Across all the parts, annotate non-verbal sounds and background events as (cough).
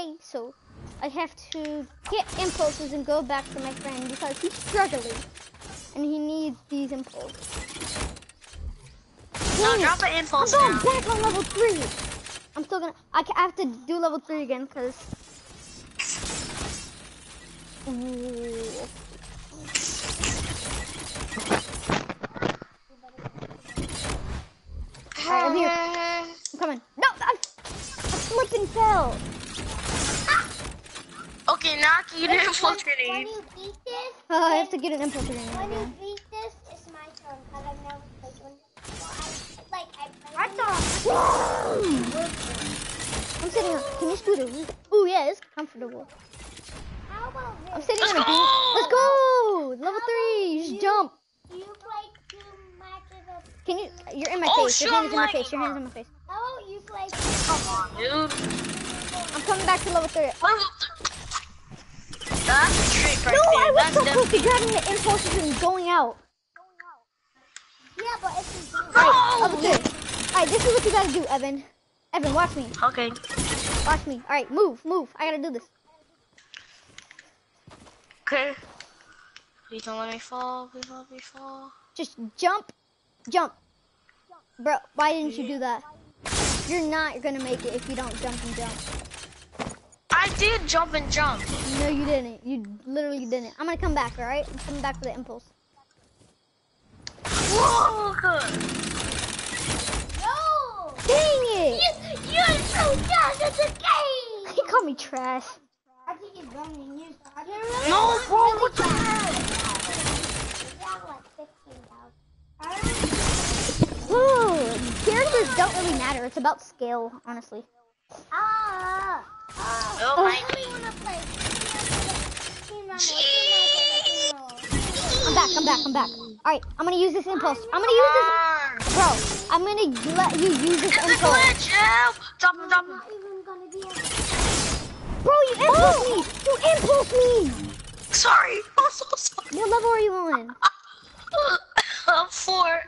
Okay, so I have to get impulses and go back to my friend because he's struggling. And he needs these impulses. No, Dang drop an I'm going now. back on level 3. I'm still gonna, I, I have to do level 3 again because... Alright, I'm here. (laughs) I'm coming. No, I, I slipped and fell. Okay, now can you do impulse When you beat this, Uh, I have to get an impulse grenade when you beat this, it's my turn. Cause I've never played one. So I, like I played. I thought. I'm sitting on, can you scoot over? Ooh, yeah, it's comfortable. How about this? I'm sitting Let's on a go! beam. Let's go! Level 3, just jump. You play two matches of? Can you, you're in my Oh, face. Your hands in my face. Your hands in my face. How about you play? Come on, dude. I'm coming back to level 3. Level th- That's a trick right No, there. I was That's so close to definitely. grabbing the impulses and going out. Yeah, but it's you do, Alright, level Oh! 3. Alright, this is what you gotta do, Evan. Evan, watch me. Okay. Watch me. Alright, move, move. I gotta do this. Okay. Please don't let me fall. Please don't let me fall. Just jump, jump. Bro, why didn't you do that? You're not gonna make it if you don't jump and jump. I did jump and jump. No, you didn't. You literally didn't. I'm gonna come back, alright? I'm coming back for the impulse. Whoa! no, Dang it! you, you're so bad at the game. (laughs) He called me trash. I think it's better than you. so I really No, want bro, really what the bad. You have like 15,000. Whoa, characters don't really matter. It's about scale, honestly. Ah, ah. Oh, I my really wanna play. Team Rumble, Team Jeez. Rumble, Team Rumble. I'm back, I'm back, I'm back. Alright, I'm gonna use this impulse. I'm gonna use this. Bro, I'm gonna let you use this It's a impulse. glitch. Help! Drop him, drop him. not even gonna be able Bro, you impulse me! You impulse me! Sorry. (laughs) I'm so sorry. What level are you on? (laughs) I'm four.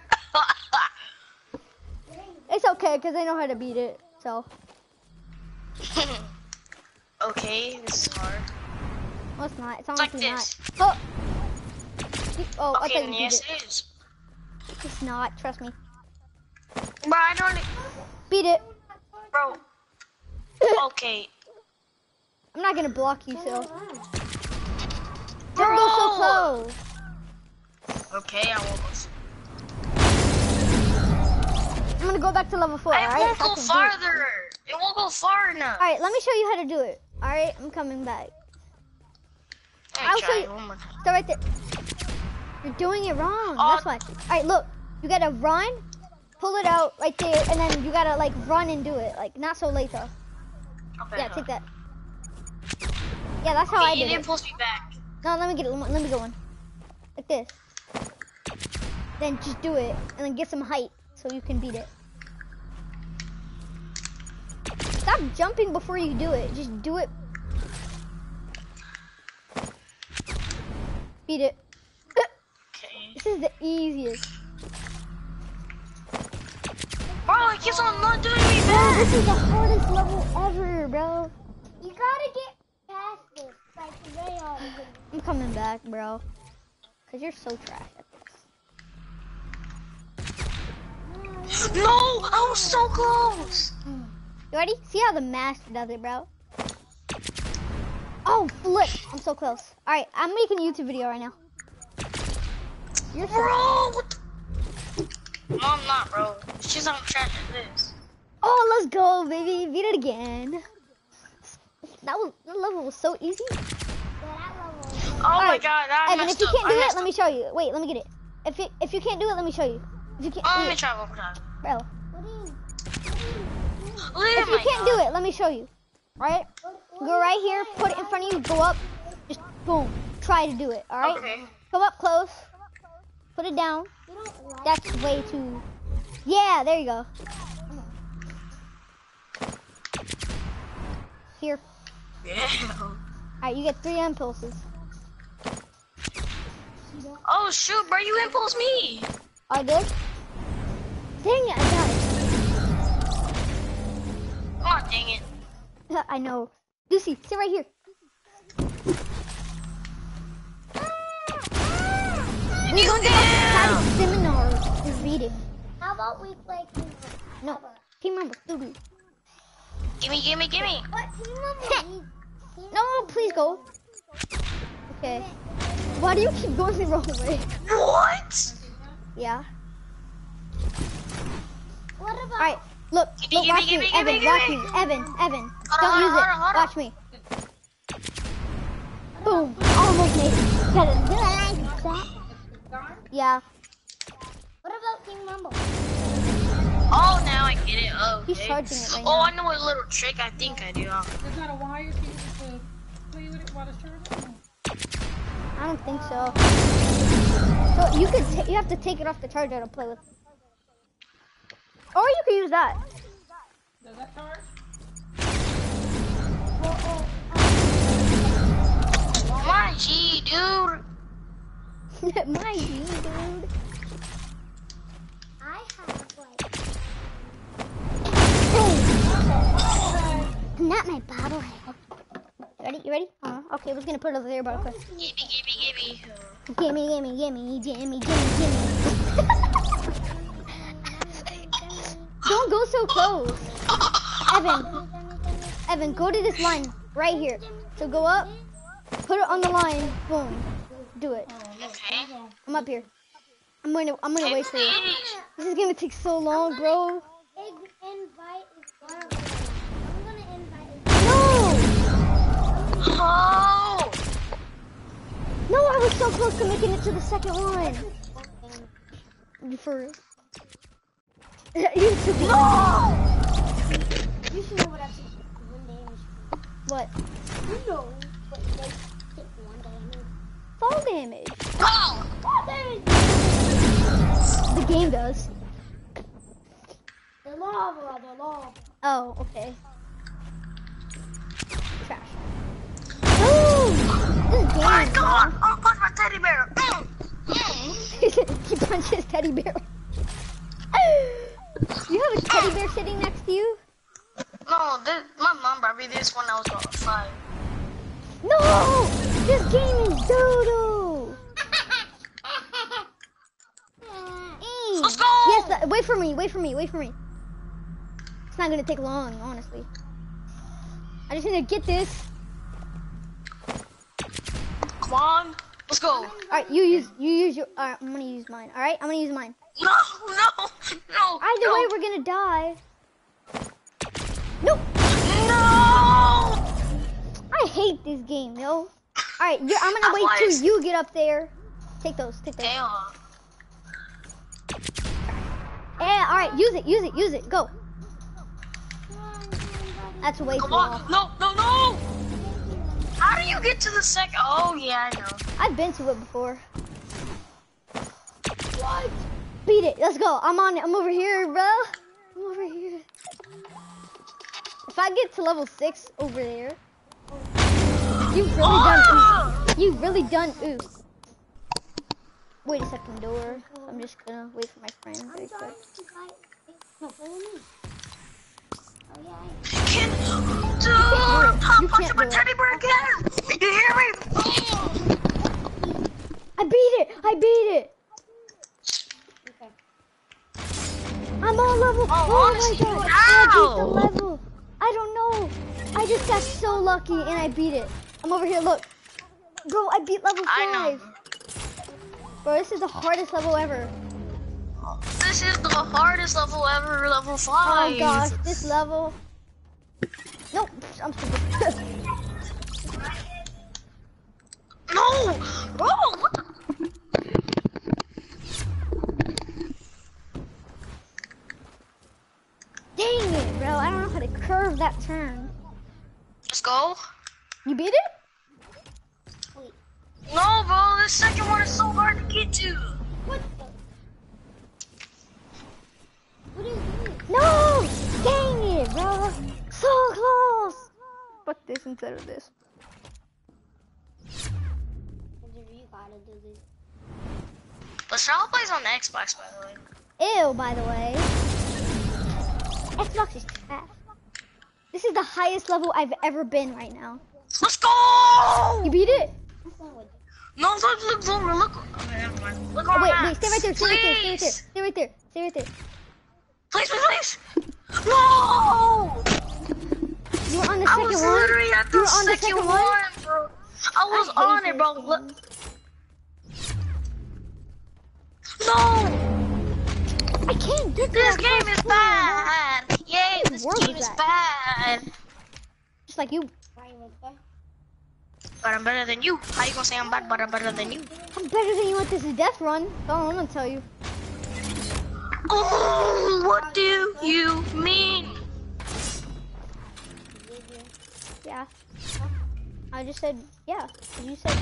It's okay, because I know how to beat it. So, (laughs) okay, this is hard. well, it's not. It's It's like this. not. Oh! You- Oh, I Okay, thought you yes, it. it is. It's not. Trust me. Bro, I don't. Beat it. Bro. (laughs) Okay. I'm not gonna block you, so. Don't go so close. Okay, I won't. I'm gonna go back to level four, I alright? won't go it. farther. It won't go far enough. Alright, let me show you how to do it. Alright, I'm coming back. Me I'll show you- time. Oh so right there. You're doing it wrong. Oh. That's why. Alright, look. You gotta run, pull it out right there, and then you gotta like run and do it. Like not so late though. Okay, Yeah, take that. Yeah, that's how I Okay, you did didn't it. push me back. No, let me get it. Let me go one. Like this. Then just do it, and then get some height so you can beat it. Stop jumping before you do it. Just do it. Beat it. Okay. This is the easiest. Oh, bro, it keeps on not doing me Bro, this is the hardest level ever, bro. You gotta get past this. Like, hard. I'm coming back, bro. Cause you're so trash at this. No, I was so close. Hmm. You ready? See how the master does it, bro. Oh, flip! I'm so close. All right, I'm making a YouTube video right now. You're so. Bro, what the? No, I'm not, bro. She's on track at this. Oh, let's go, baby! Beat it again. That was that level was so easy. Oh yeah, that Oh my Alright, god, I Evan, if you can't I do it, messed let me show you. Wait, let me get it. If you if you can't do it, let me show you. If you can't, Oh, let me it, try one more time. bro. What do you? If oh you can't do it, let me show you. All right? Go right here, put it in front of you, go up, just boom. Try to do it. All right? Okay. Come up close. Put it down. You don't like That's way too. Yeah, there you go. Here. Yeah. All right, you get three impulses. Oh shoot, bro, you impulse me. I did. Dang it, I Oh dang it. Uh, I know. Lucy, sit right here. We're going to have seminar is reading. How about we play Team No, team member, Doodoo. Gimme, gimme, gimme. What Team Rumble? Team No, please go. Okay. Why do you keep going the wrong way? What? Yeah. What about? All right. Look, Gimme, look, watch gimme, me, Evan. gimme, Watch me, gimme. Evan. Evan. Hold Don't on, use hold it. on, hold on. Watch me. Boom. Almost made it. Got it. Did I like that? Yeah. What about Team Rumble? Oh, now I get it. Oh, He's charging it right Oh, now. I know a little trick. I think I do. There's not a wire for you to uh, play with it while it's charging? I don't think so. So you could ta- you have to take it off the charger to play with. Or you could use that. Does that charge? My G, dude. My G, dude. I have like. Not my bobblehead. Ready? You ready? Uh, -huh. okay, I was gonna put it over there, but okay. Gimme, gimme, gimme. Gimme, gimme, gimme, gimme, gimme, gimme. (laughs) Don't go so close. Evan, Evan, go to this line right here. So go up, put it on the line, boom. Do it. Okay. I'm up here. I'm gonna, I'm gonna wait for you. This is gonna take so long, bro. Ig- invite is garlic. I'm gonna invite. No! Oh. No, I was so close to making it to the second one. For real. (laughs) you should be. You should know what I said. One damage. What? You know, but they take one damage. Fall damage. Oh. One damage. The game does. The lava, the lava. Oh, okay. Trash. Boom! This My game. God. Oh, punch my teddy bear. (laughs) Mm. He punched his teddy bear. (laughs) you have a teddy bear sitting next to you? No, this, my mom brought me this when I was about five. No! This game is doodoo! (laughs) Let's go. Yes, wait for me, wait for me, wait for me. It's not gonna take long, honestly. I just need to get this. Come on. Let's go. Alright, you use you use your alright, I'm gonna use mine. Alright, I'm gonna use mine. (laughs) No, no, no. Either no. way we're gonna die. Nope. No. I hate this game, yo. Alright, you're- I'm gonna wait till you get up there. Take those, take those. Damn. Yeah, alright, use it, use it, use it. Go. That's way too Come long. on. No, no, no. How do you get to the second? Oh, yeah, I know. I've been to it before. What? Beat it. Let's go. I'm on it. I'm over here, bro. I'm over here. If I get to level six over there, you've really done. Ah! Oof. You've really done oof. Wait a second, door. I'm just gonna wait for my friend. Very quick. No, follow me. Oh. Can, dude, You I'm can't punching my teddy bear again. You hear me? I beat it. I beat it. I'm on level. Oh, Oh, honestly, my god. how? I beat the level. I don't know. I just got so lucky and I beat it. I'm over here. Look. Bro, I beat level I know. five. Bro, this is the hardest level ever. This is the hardest level ever, level Oh five. my gosh, this level. Nope, I'm stupid. (laughs) No! Bro, what the? Dang it, bro. I don't know how to curve that turn. Let's go. You beat it? No, bro, this second one is so hard to get to. What the? What is this? No! Dang it, bro. So close. Fuck this instead of this. You gotta do this. Lachelle plays on the Xbox, by the way. Ew, by the way. Xbox is trash. This is the highest level I've ever been right now. Let's go! You beat it? No, look, look, look, look. Okay, never mind. Look Oh, wait, wait, stay right there, stay right there, stay right there, stay right there, stay right there. Please, please, please. (laughs) No! You were on the I second was one? literally at the on the second second one, one? bro. I was I on it, bro. Look. No! I can't get This game is bad. This world game is is that? bad. Just like you. But I'm better than you. How you gonna say I'm bad, but I'm better than you? I'm better than you at this death run. All I'm gonna tell you. Oh, what do you mean? Yeah. I just said, yeah. You said,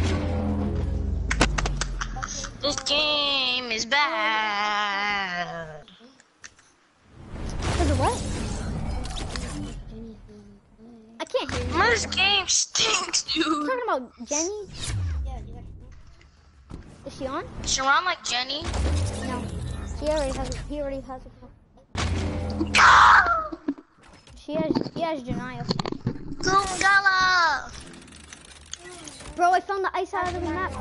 This game is bad. because of what? Can't hear you. This game stinks, dude. You dude. talking about Jenny? yeah Is she on? Sharon like Jenny. No. She already has. He already has a phone. She has. He has Janaya. Gungala. Bro, I found the ice out of the map.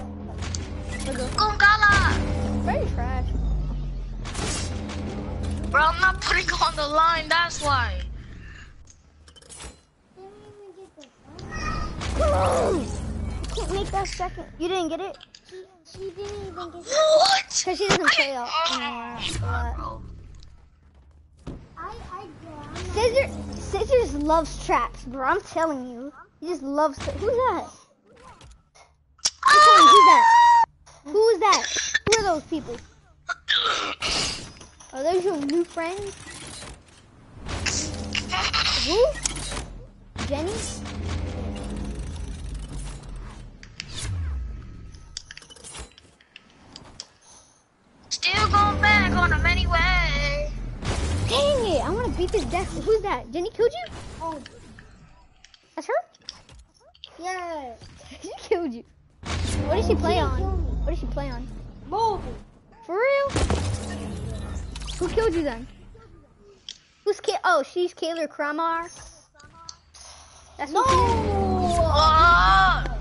Gungala. Very trash. Bro, I'm not putting on the line, that's why. I can't make that second. You didn't get it? She didn't even get it. (gasps) What? Because she doesn't play anymore. But I, I. Scissor, Cizzors loves traps, bro. I'm telling you. He just loves. Who's that? One? Who's that? (gasps) Who is that? Who are those people? Are those your new friends? (gasps) Who? Jenny? On him anyway. Dang it! I want to beat this death. Who's that? Jenny killed you? Oh, That's her? yeah. she killed you. What did she play didn't on? What did she play on? Mobile. For real? Who killed you then? Who's Ka- Oh, she's Kayla Kramar. That's No. she? Oh, ah!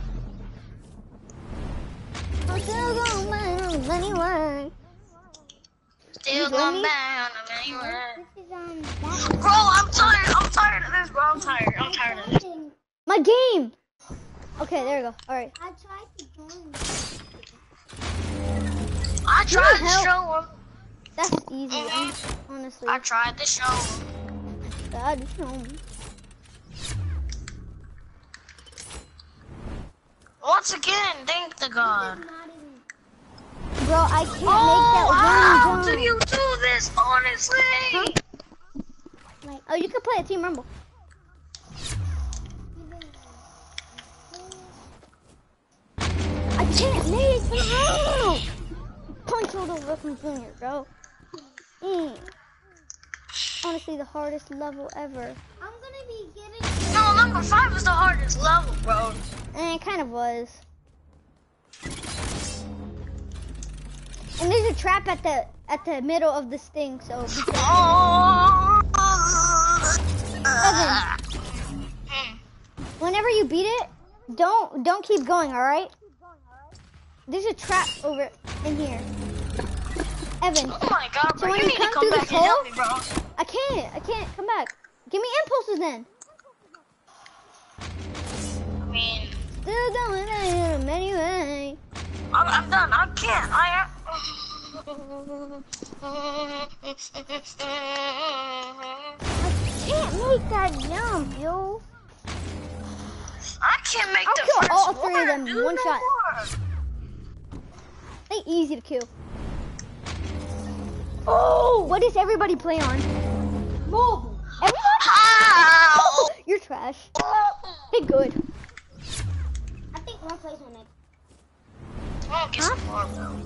I'm still going anyway. Still going back on him anyway. This is um. that Bro, I'm tired. I'm tired of this, bro. I'm tired. I'm tired of this. My game. Okay, there we go. All right. I tried to join. I tried to show him. That's easy. I'm, honestly, I tried to show him. God, you know. Once again, thank the God. Bro, I can't Oh, make do that one you jump. do this, honestly? Oh, you can play a team rumble. I can't make the Punch all over from Junior, bro. Mm. Honestly, the hardest level ever. I'm gonna be getting. No, number five was the hardest level, bro. And it kind of was. And there's a trap at the at the middle of this thing, so. Evan, whenever you beat it, don't don't keep going, all right? There's a trap over in here. Evan, Oh my god, So when You you need to come come through back this hole- me, bro. I can't, I can't come back. Give me impulses then. I mean, Still going at anyway. I'm, I'm done. I can't. I. I can't make that jump, yo. I can't make I'll the kill first all three of one, them dude, one no shot. more. They easy to kill. Oh, what does everybody play on? Mobile. Everybody? How? (laughs) You're trash. (laughs) Hey, good. I think one plays on it. Oh, get some more, bro.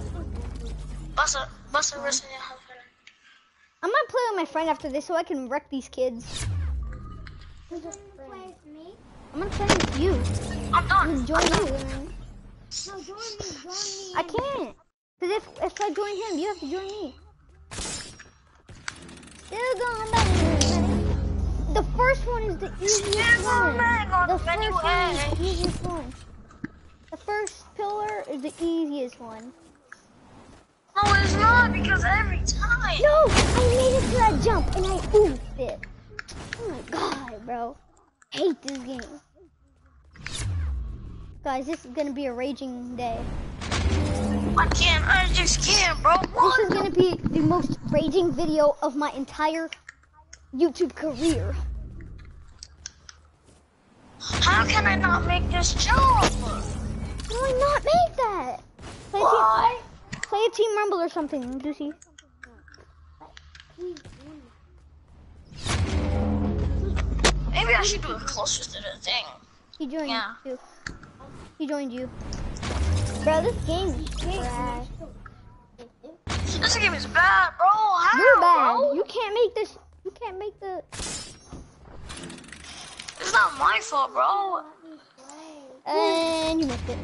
Bust a, bust a wrist in your house. I'm gonna play with my friend after this so I can wreck these kids. Who's your friend? me? I'm gonna play with you. I'm done. Join you. and- No, join me. Join me. I can't. Cause if if I join him, you have to join me. Still going back. the first one is the easiest one. on The the first one is the eh? easiest one. The first pillar is the easiest one. No, it's not because every time. No, I made it to that jump and I oofed it. Oh my god, bro. Hate this game. Guys, this is gonna be a raging day. I can't. I just can't, bro. This is gonna be the most raging video of my entire YouTube career. How can I not make this jump? I not make that? Play a team, Why? play a team rumble or something, Lucy. Maybe I should do it closer to the thing. He joined Yeah. you. He joined you. Bro, this game is trash. This game is bad, bro. How, You're bad. bro? You can't make this. You can't make the. It's not my fault, bro. And you missed it.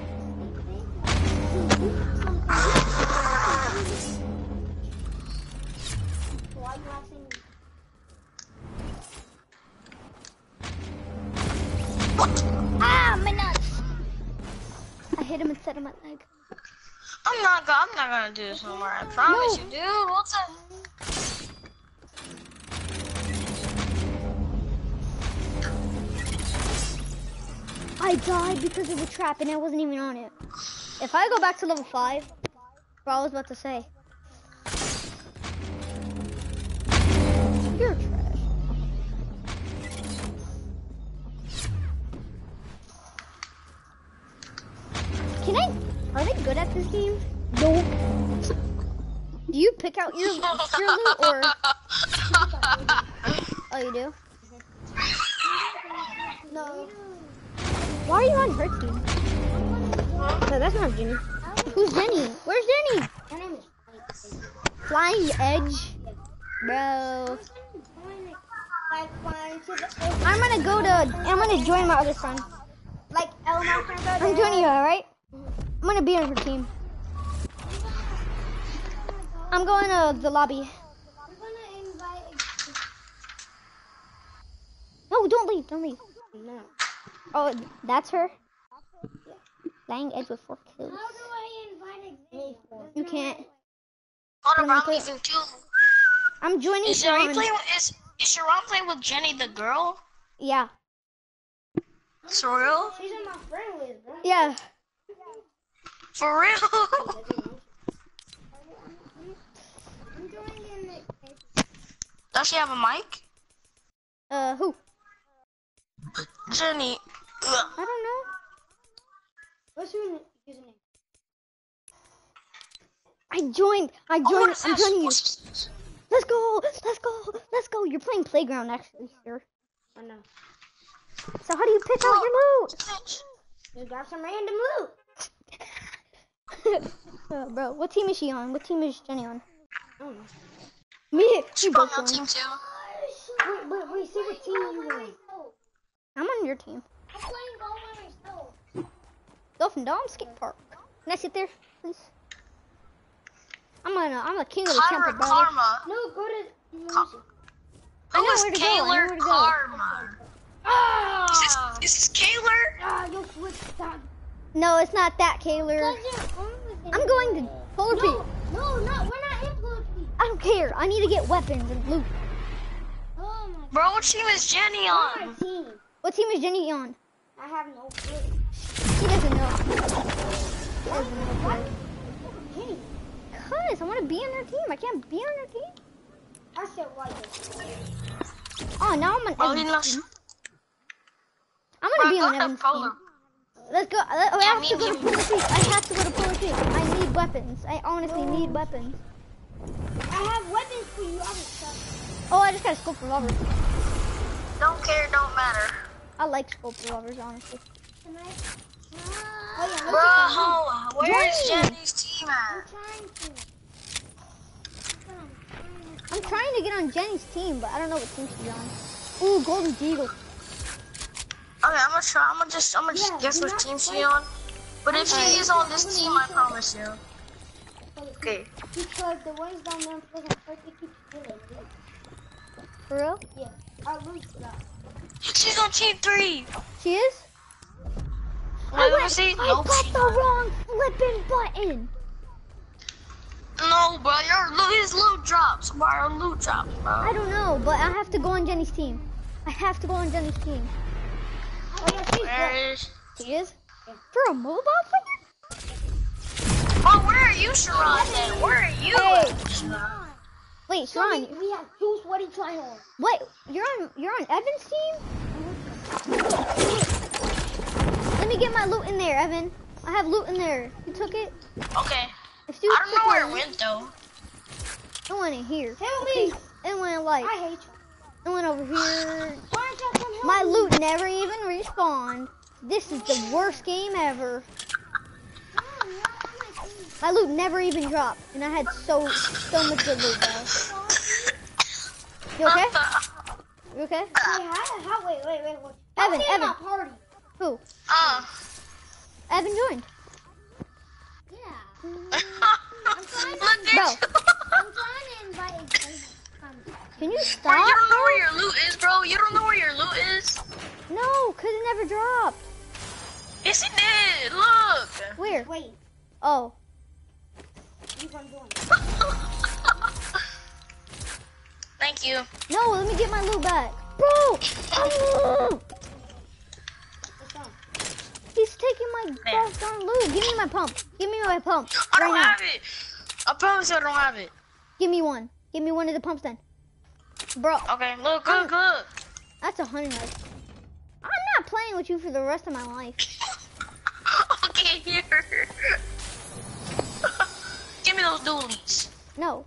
Do this no more. I promise No. you, dude. What's that? I died because of the trap and I wasn't even on it. If I go back to level 5, what I was about to say. You're trash. Can I? Are they good at this game? No. Do you pick out your, your loot or? (laughs) Oh, you do? No. Why are you on her team? No, that's not Jenny. Who's Jenny? Where's Jenny? Her name is Flying Edge. Bro. like flying to the I'm gonna go to, I'm gonna join my other friend. like I'm joining you, alright? I'm gonna be on her team. I'm going to the lobby. I'm gonna invite No, don't leave, don't leave. No. Oh, that's her? Flying Edge with four kills. How do I invite Xavier? You can't. Hold Let on, me I'm play- leaving too. I'm joining Is Sharon Sean. playing? with- Is is Sharon playing with Jenny the girl? Yeah. For real? She's on my friend list, bro. Yeah. For real? (laughs) I'm joining the Does she have a mic? Uh, who? Jenny. I don't know. What's your username? I joined. I Oh, joined. is I'm this? joining you. Let's go. Let's go. Let's go. You're playing playground actually here. I know. So how do you pick out your loot? You got some random loot. (laughs) Uh, bro, what team is she on? What team is Jenny on? I don't know. Me. She We brought both my team too. Wait, wait, wait, see what team you on. I'm on your team. I'm playing ball by myself. Dolphin Dom skate park. Can I sit there, please? I'm on. A, I'm a king of the Kyra temple, brother. Karma. No, go to. Ka- I Who know is where to go, I know Kaylor where to go. Karma? Ah! Is this, is this Kaylor? Ah, you switched that. No, it's not that, Kaylor. I'm going to Polar Peak. No, no, no, we're not in Polar Peak. I don't care. I need to get weapons and loot. Oh my Bro, what team is Jenny god. on? team. What team is Jenny on? I have no clue. He doesn't know. He doesn't know. What? Cause I want to be on her team. I can't be on her team. I said why. Oh, now I'm on Bro, Evan's team. I'm gonna be on Evan's team. Let's go. I, I Yeah, have to go to. Polar Peak. I have to go to Polar Peak. I need weapons. I honestly need weapons. I have weapons for you. I. Oh, I just got a scope revolver. Don't care, don't matter. I like scope revolvers, honestly. Can I? Oh yeah, Bro, where is Jenny. Jenny's team I'm at? trying to. I'm trying to get on Jenny's team, but I don't know what team she's on. Ooh, Golden Deagle. Okay, I'm gonna try. I'm gonna just, I'm gonna just Yeah, guess what team she's on. But if Alright. she is on this team, I promise you. Okay. Because the ones down there in prison first they keep killing. For real? Yeah. Our loot's up. She's on team three. She is? Me see. I got the wrong flipping button. No, bro, your loot, his loot drops. Bro, your loot drops, I don't know, but I have to go on Jenny's team. I have to go on Jenny's team. Oh yeah, she's. Where is? She is? For a mobile player? Oh, where are you, Sharon? Then where are you? Hey. Sharon? Wait, So we, Sharon, we have two sweaty triangles. wait, you're on you're on Evan's team? Let me get my loot in there, Evan. I have loot in there. You took it? Okay. If you I don't know where it went though. It went in here. Help Okay, me! It went like I hate you. it went over here. Why don't you come help My me? loot never even respawned. This is the worst game ever. Mom, you're on my loot never even dropped, and I had so so much good loot, bro. You okay? Uh, you okay? Wait, how, how, wait, wait, wait, wait. Evan, How's he in Evan. party? Who? Uh. Evan joined. Yeah. (laughs) Look trying Bro. at. I'm trying to invite a friend. Can you Bro, stop? you don't know where your loot is, bro. You don't know where your loot is. No, cause it never dropped. Yes, it did. Look. Where? wait, Oh, you gonna join? (laughs) Thank you. no, let me get my loot back. Bro! (laughs) What's up? he's taking my There. gosh darn loot. Give me my pump. Give me my pump. I right don't now. have it. I promise I don't have it. Give me one. Give me one of the pumps then. Bro, Okay, look, look, look. that's a hundred. I'm not playing with you for the rest of my life. (laughs) okay, here. (laughs) Give me those dualies. No.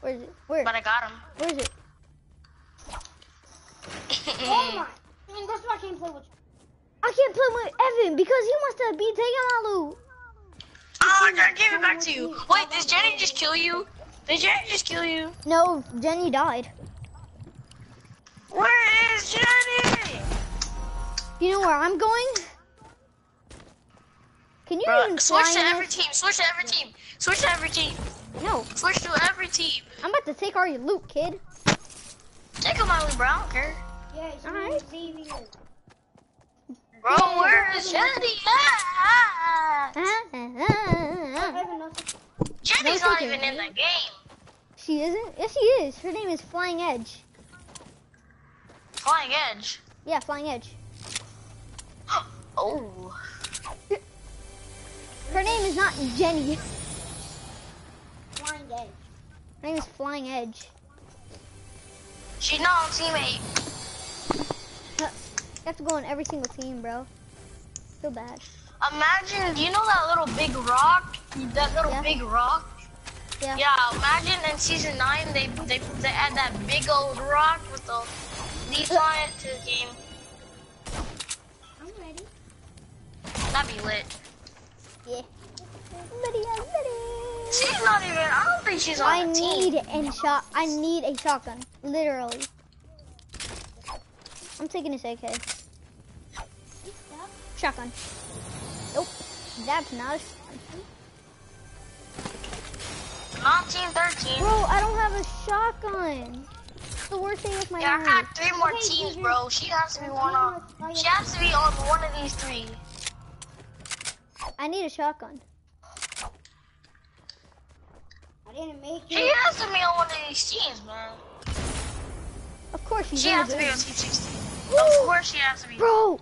Where is it? Where? But I got them. Where is it? (laughs) Oh my. Man, that's why I can't play with you. I can't play with Evan because he wants to be taking my loot. Oh, I give it back to you. Wait, did Jenny just kill you? Did Jenny just kill you? No, Jenny died. Where is Jenny? You know where I'm going? Can you Bro, even switch to every team. Switch to every team. Switch to every team. No, Switch to every team. I'm about to take all your loot, kid. Take a Miley Brown, care. Yeah, it's Alright. Xavier. Bro, (laughs) where is knows it. Jenny's not even in the game. she isn't? Yes, she is. Her name is Flying Edge. Flying Edge. Yeah, Flying Edge. (gasps) Oh. Her name is not Jenny. Flying Edge. Her name is Flying Edge. She's not on teammate. You have to go on every single team, bro. Feel bad. Imagine, you know that little big rock? That little Yeah. big rock? Yeah. Yeah, imagine in season 9 they, they, they add that big old rock with the leaves on it to the game. I'm ready. That'd be lit. Yeah. Lydia, Lydia. She's not even, I don't think she's on I the need a shot. I need a shotgun, literally. I'm taking this AK. Shotgun. Nope. That's not a shotgun. Not team 13. Bro, I don't have a shotgun. It's the worst thing with my Yeah, I life. got three more Okay, teams, bro. She has to be one on. She has to be on one of these three. I need a shotgun. I didn't make She has to be on one of these teams, man. Of course she's She has to be on team 16. Of course she has to be. Bro,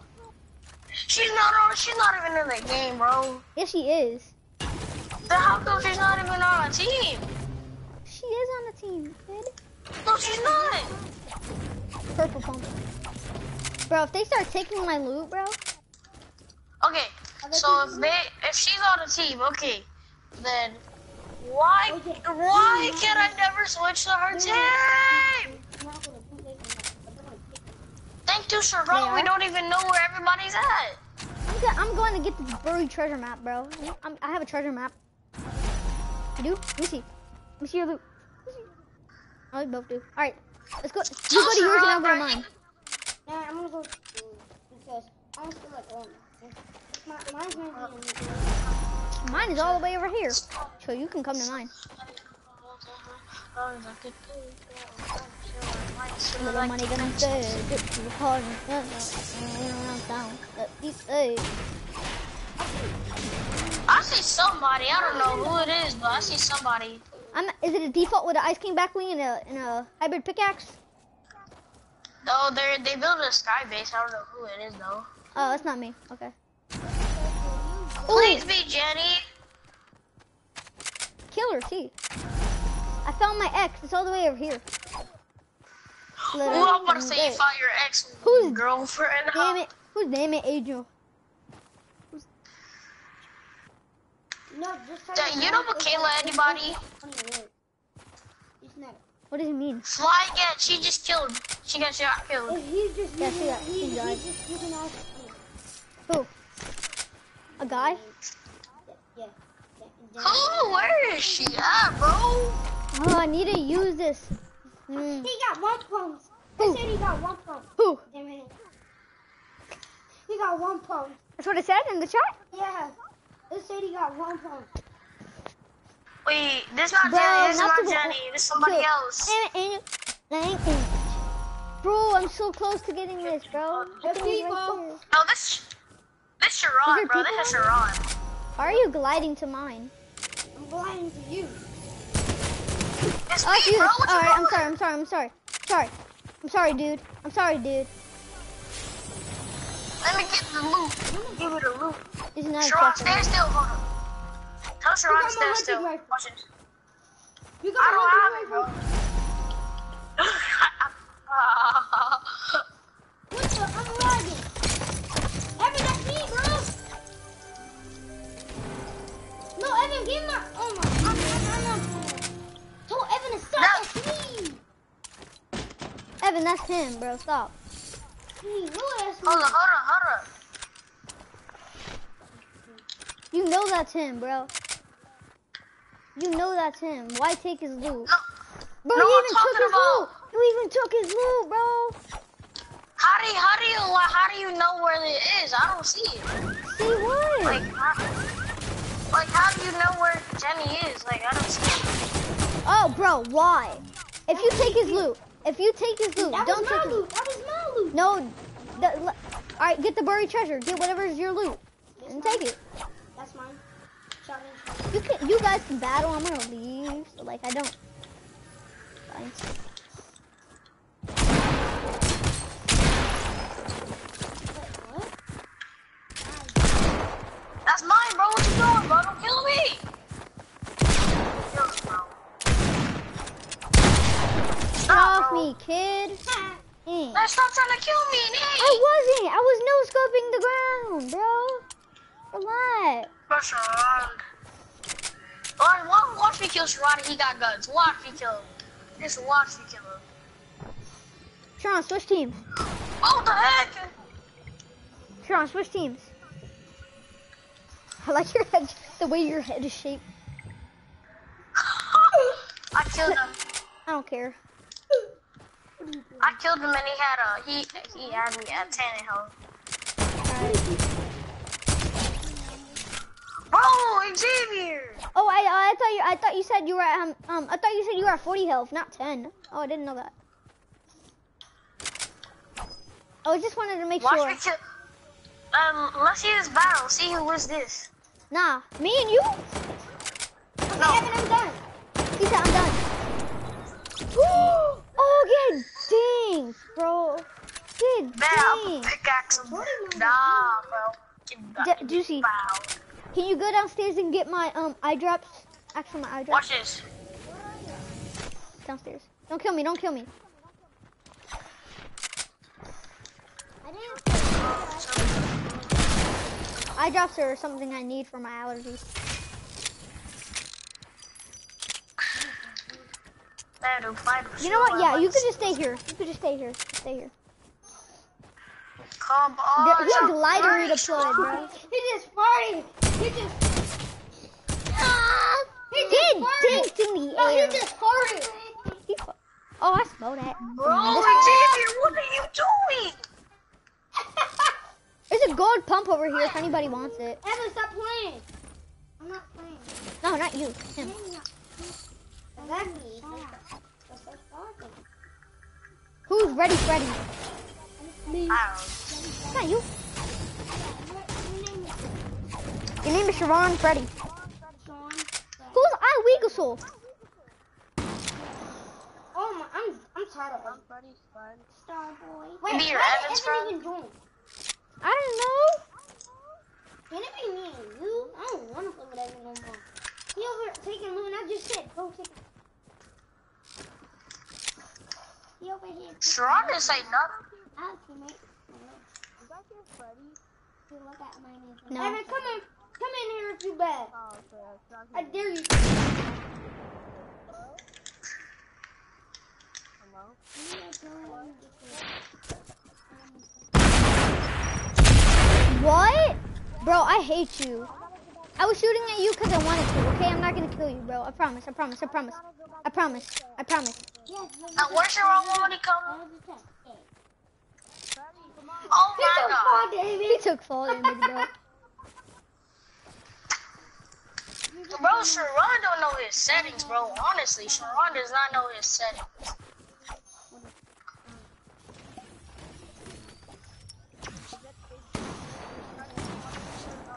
She's not on. She's not even in the game, bro. yes she is. Then how come she's not even on a team? She is on the team, kid. No, she's not. Purple pump. Bro, if they start taking my loot, bro. Okay, so if they, if she's on a team, okay, then why, why can I never switch to her team? Thank you, Sharon. We don't even know where everybody's at. I'm, go- I'm going to get the buried treasure map, bro. I'm, I have a treasure map. You do? Let me see. Let me see your loot. See. Oh, we both do. All right, let's go. You go to yours and I'll go to mine. Nah, I'm gonna go because I don't feel like going. My, mine's gonna be in the Mine is all the way over here, so you can come to mine. Little money gonna say, get to the party, around town, let me say. I see somebody. I don't know who it is, but I see somebody. I'm, is it a default with an Ice King back bling and a, and a hybrid pickaxe? No, they they built a sky base. I don't know who it is though. Oh, that's not me. Okay. Please be Jenny. Killer, see. I found my ex. It's all the way over here. Ooh, I'm about to say you found your ex Who's- girlfriend. Damn it. Who's damn it, Angel? No, just tell you know Michaela, anybody? on the road. He's not. What does it mean? Fly get. She just killed. She got shot killed. If he's just Yeah, using, see that? he, He he's died. just using. Who? A guy? Yeah. yeah. yeah. Oh, where is she at, bro? Oh, I need to use this. Hmm. He got one point. Who? They said he got one point. Who? Damn it. He got one point. That's what it said in the chat? Yeah. They said he got one point. Wait, this not Bro, Jenny. This is not not Jenny. This is somebody Kill. else. Damn it, Angel. Thank you. Bro, I'm so close to getting this, bro. There's people. right there. No, this. This Is Sharon, bro. This is on Sharon. Why are you gliding to mine? I'm gliding to you. It's Oh, me, bro. What you Alright, I'm sorry, I'm sorry, I'm sorry. Sorry. I'm sorry, dude. I'm sorry, dude. Let me get the loot. Let me Give me the loot. Is not Sharon, stand still. Hold on. Tell Sharon to stand still. rifle? Watch it. You I got don't have it, bro. What the? I'm lagging. Evan, that's me, bro. No, Evan, give my. Oh my. Evan to stop. That's me. Evan, that's him, bro. Stop. Me, no, that's me. hold on, hold on, hold on. You know that's him, bro. You know that's him. Why take his loot? No, Bro, No, you even took his about- loot. You even took his loot, bro. how do you, how do you, how do you know where it is? I don't see it. See what? Like, how, like, how do you know where Jenny is? Like, I don't see it. Oh, bro, why? If you take his loot, if you take his loot, That don't was take my his loot. That was my loot. No, the, all right, get the buried treasure. Get whatever is your loot and take it. That's mine. Shotgun. You can, you guys can battle. I'm gonna leave. So like I don't. Fine. That's mine, bro. What you doing, bro? Don't kill me. Kill me, bro. Get Stop, off me, kid. Hmm. Man, stop trying to kill me, I wasn't. I was no scoping the ground, bro. Relax. Sharon. Alright, watch, watch me kill Sharon. He got guns. Watch me kill him. Just watch me kill him. Sean, switch teams. What the heck? Sean, switch teams. I like your head, the way your head is shaped. (laughs) I killed him. I don't care. I killed him and he had a he he had me at ten health. Bro, Xavier. Oh, I, I thought you, I thought you said you were at, um, um, I thought you said you were at 40 health, not 10. Oh, I didn't know that. Oh, I just wanted to make Watch sure. me kill. Um, let's see this battle. See who wins this. Nah, me and you? No. Evan, I'm done. He said I'm done. Oh, good dang, bro. Good Man, I'm dang. a pickaxe him. Nah, bro. Get D- Juicy. fouled. Can you go downstairs and get my um eye drops? Actually, my eye drops Watch this. downstairs. Don't kill me. Don't kill me. I didn't. Eye drops are something I need for my allergies. Better fight You know what? Yeah, you could just stay here. You could just stay here. Stay here. Come on. he some glider freaks. redeployed, bro. He just farted. He just. Ah, He did dink in the No, air. he just farted. Oh, I smelled that. Bro, Xavier, what are you doing? (laughs) (laughs) There's a gold pump over here if anybody wants it. Evan, stop playing. I'm not playing. No, not you. Him. Who's Ready Freddy? Me. I It's not you. Your name is Your Sharon Freddy. Who's I Weagle Oh my, I'm I'm tired of it. Star boy. Wait, Maybe your why did Evans Evan even join? I don't know. Can it be me and you? I don't want to play with Evan no more. He over taking loot, and I just said, go take it. He over here. Sharon didn't say nothing. I'll teammate. Is that your Freddy? Dude, look at my name. No. Evan, come in. Come in here if you bad. Oh, I dare you. What? Bro, I hate you. I was shooting at you because I wanted to, okay? I'm not gonna kill you, bro. I promise, I promise, I promise. I promise, I promise. Yes, yes, Now, where's Sharon when he come? Oh my god. He took fall damage, bro. Bro, Sharon don't know his settings, bro. Honestly, Sharon does not know his settings.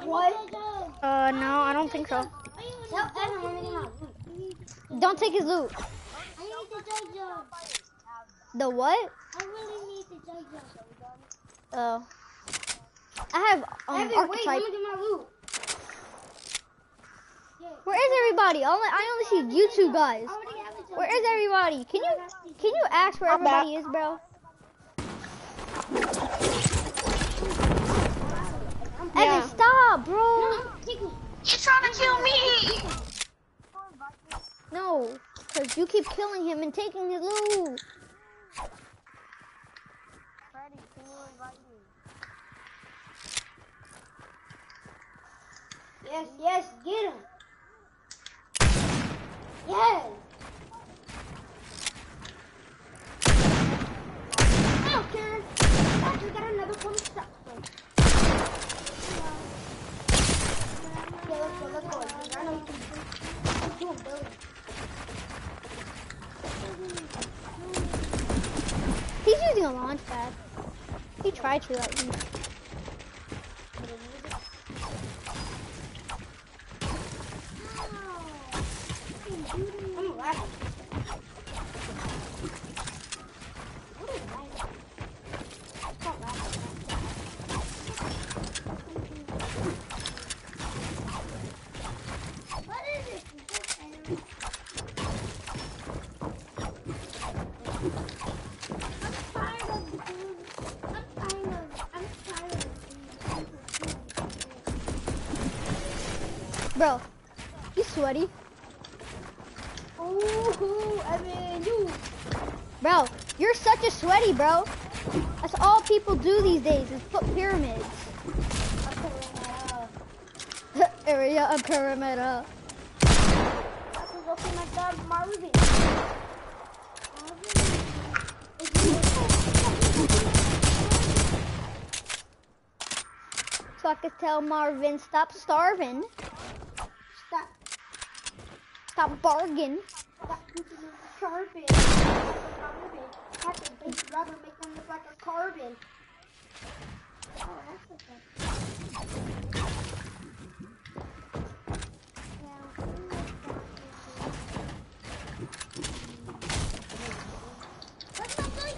What? Uh, no, I don't think so. Tell Evan when we have. Don't take his loot. I need the JoJo. The what? I really need the JoJo. Oh. I have um, Evan, wait, archetype. let me get my loot. Where is everybody? I only, I only see you two guys. I already have a JoJo. Where is everybody? Can you can you ask where everybody is, bro? Evan, stop, bro. No, take me. He's trying to kill me. No, because you keep killing him and taking his loot. Yes, yes, get him. Yes. Tried to at least. I'm laughing. What is that? Stop laughing. What is it? I'm tired of doing. I'm tired of. I'm tired of doing. Bro, you sweaty. Ooh, Evan, you. Bro, you're such a sweaty, bro. That's all people do these days is put pyramids. Area of up. So I could tell Marvin, stop starving. Stop. Stop. Stop carbon. Bake rubber, make them look like a carbon. Oh, that's okay. What's the good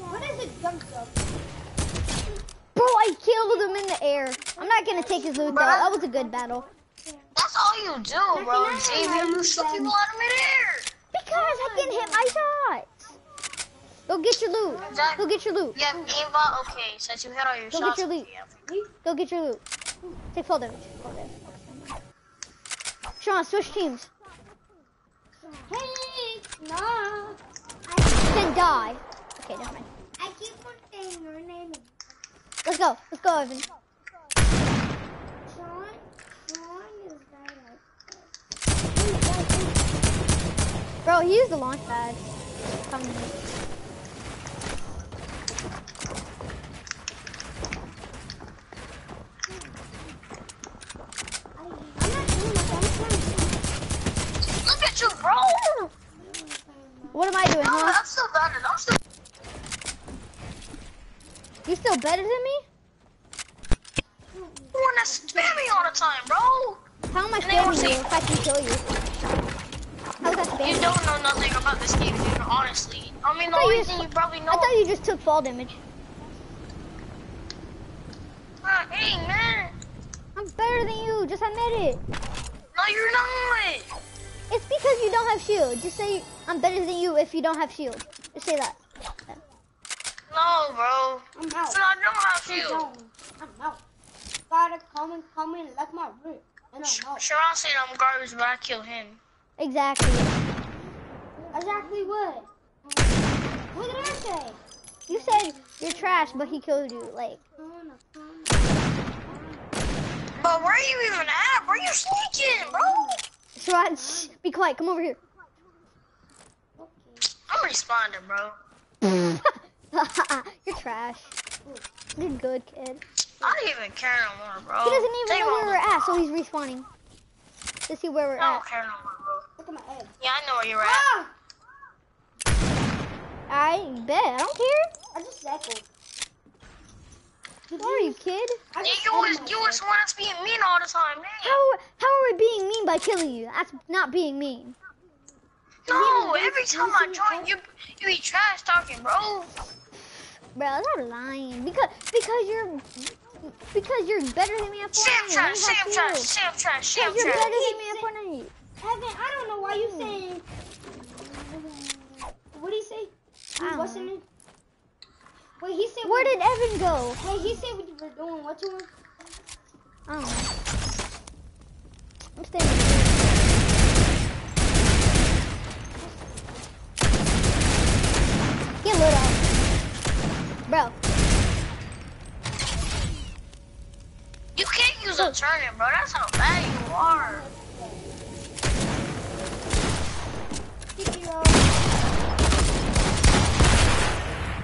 What is a jump jump? Bro, I killed him in the air. I'm not gonna take his loot though. That was a good battle. That's all you do, bro. Xavier, you shoot people out of midair. Because I can hit my shots. Go get your loot. Go get your loot. Yeah, Ava, okay, since you hit all your Go shots. get your loot. yeah. Go get your loot. Take full damage. Full damage. Sean, switch teams. Hey, no. I Then die. Okay, never mind. I keep on saying your name. Let's go. Let's go, Evan. Bro, he used the launch pad. Coming. Look at you, bro! What am I doing, no, huh? I'm still better. I'm still. You still better than me? Just took fall damage. Ah, dang, man. I'm better than you. Just admit it. No, you're not. It's because you don't have shield. Just say I'm better than you if you don't have shield. Just say that. No, bro. I'm out. So I don't have I'm you. out. I'm out. Gotta come and come in like my room. And I'm out. Sharon said I'm garbage, but I kill him. Exactly. Exactly what? What did I say? You said you're trash, but he killed you. Like, But where are you even at? Where are you sneaking, bro? Sherrod, shh, be quiet. Come over here. I'm responding, bro. (laughs) you're trash. You're good, kid. I don't even care no more, bro. He doesn't even Take know where we're at, so he's respawning. To see where we're I at. don't care no more, bro. Look at my egg. Yeah, I know where you're at. Ah! I bet. I don't care. I just cycled. Who are you, kid? I just you edited always, you always want us being mean all the time, man. How how are we being mean by killing you? That's not being mean. No, every time I join, you you be trash talking, bro. Bro, that's lying. Because because you're because you're better than me at Sam Fortnite. trash, You Sam have trash, shield. Sam trash, Sam Because you're better trash. than me at Fortnite. Evan, I don't know why you saying. What did he say? I don't What's in ah. it? Wait, he said. Where did Evan go? Wait, he said what you were doing. What to him? I don't know. I'm staying. here. Get lit up. Bro, You can't use a turning, bro. That's how bad you are.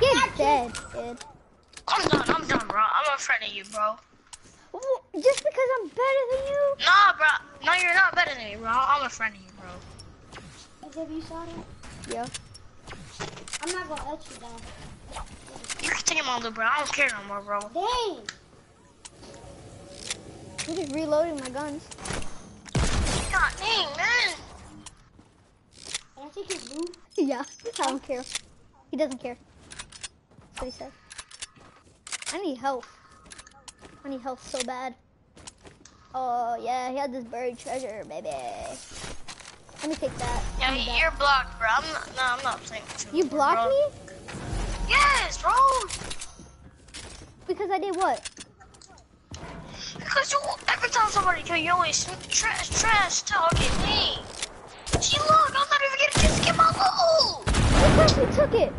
get dead, kid. I'm done, I'm done, bro. I'm a friend of you, bro. Just because I'm better than you? Nah, bro. No, you're not better than me, bro. I'm a friend of you, bro. Have you saw that? Yeah. I'm not gonna let you down. You can take him on the bro. I don't care no more, bro. Dang! I'm just reloading my guns. God dang, man. Can I take his loot? yeah, I don't care. He doesn't care. What he said. I need health. I need health so bad. Oh, yeah, he had this buried treasure, baby. Let me take that. Yeah, me you're blocked, bro. I'm not. No, I'm not playing with you. You blocked bro. me? Yes, bro. Because I did what? Because you every time somebody kill you, you always trash, trash talking me. See, look, I'm not even getting a chance to get my loot. You took it.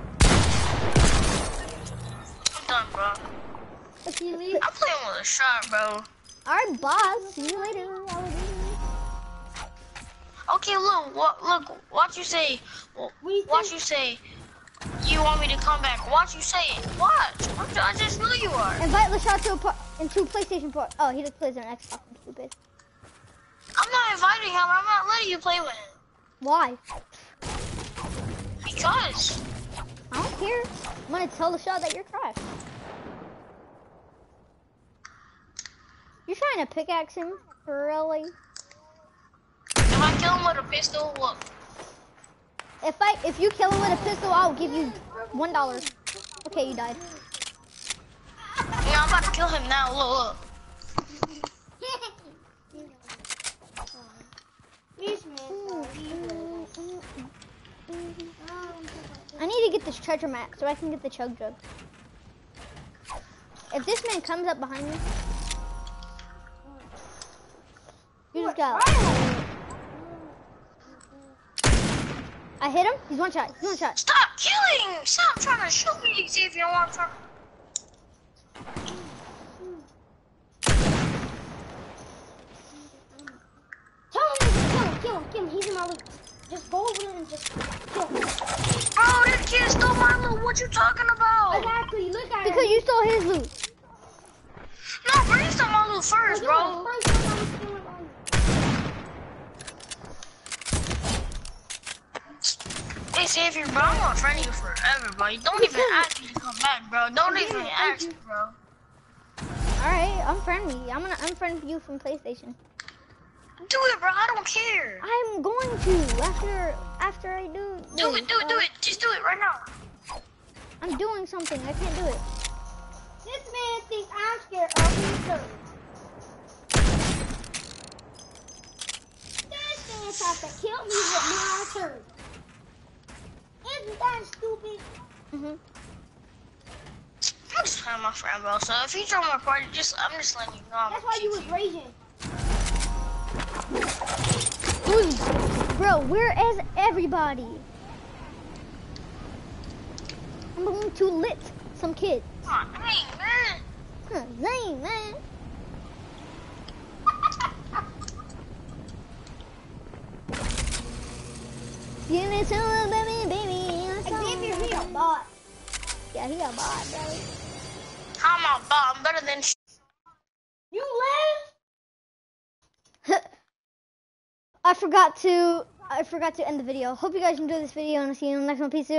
I'm bro. If you leave. I'm playing with a shot, bro. Alright, boss. See you later. Okay, look, what, look, watch you say, What you watch think? you say, you want me to come back. Watch you say it. Watch. I just know you are. Invite LaShaw to a par- into a PlayStation 4. Oh, he just plays on Xbox. I'm stupid. I'm not inviting him. I'm not letting you play with him. Why? Because. I don't care. I'm gonna tell LaShaw that you're trash. You're trying to pickaxe him? Really? If I kill him with a pistol, look. If I if you kill him with a pistol, I'll give you one dollar. Okay, you died. Yeah, I'm about to kill him now. Look, look. I need to get this treasure map so I can get the chug jug. If this man comes up behind me, you just go. I hit him. He's one shot. He's one shot. Stop killing! Stop trying to shoot me, Xavier. I'm trying. Tell him kill him, kill him, kill him. He's in my loot. Just go over there and just kill him. Bro, oh, this kid stole my loot. What you talking about? Exactly. Look at Because him. you stole his loot. No, bro, you stole my loot first, bro. First one I was stealing on you. Hey, Xavier, bro, I'm gonna friend you forever, bro. You don't even ask me to come back, bro. Don't even ask, me, bro. Alright, I'm friendly. I'm gonna unfriend you from PlayStation. Do it, bro. I don't care. I'm going to after after I do. Do this, it, do it, do uh, it. Just do it right now. I'm doing something. I can't do it. This man thinks I'm scared of his turn. This man tried to kill me with my turn. Isn't that stupid? hmm I'm just playing my friend, bro. So if you join my party, just I'm just letting you know. I'm That's why you was raging. Who's, bro? Where is everybody? I'm going to lit some kids. Come on, hey, man. Huh, Zane, man. (laughs) Give me some, baby, baby. He a bot. Yeah, he got bought, bro. How am I bot? I'm better than. You live? (laughs) I forgot to I forgot to end the video. Hope you guys enjoyed this video and I'll see you in the next one. Peace.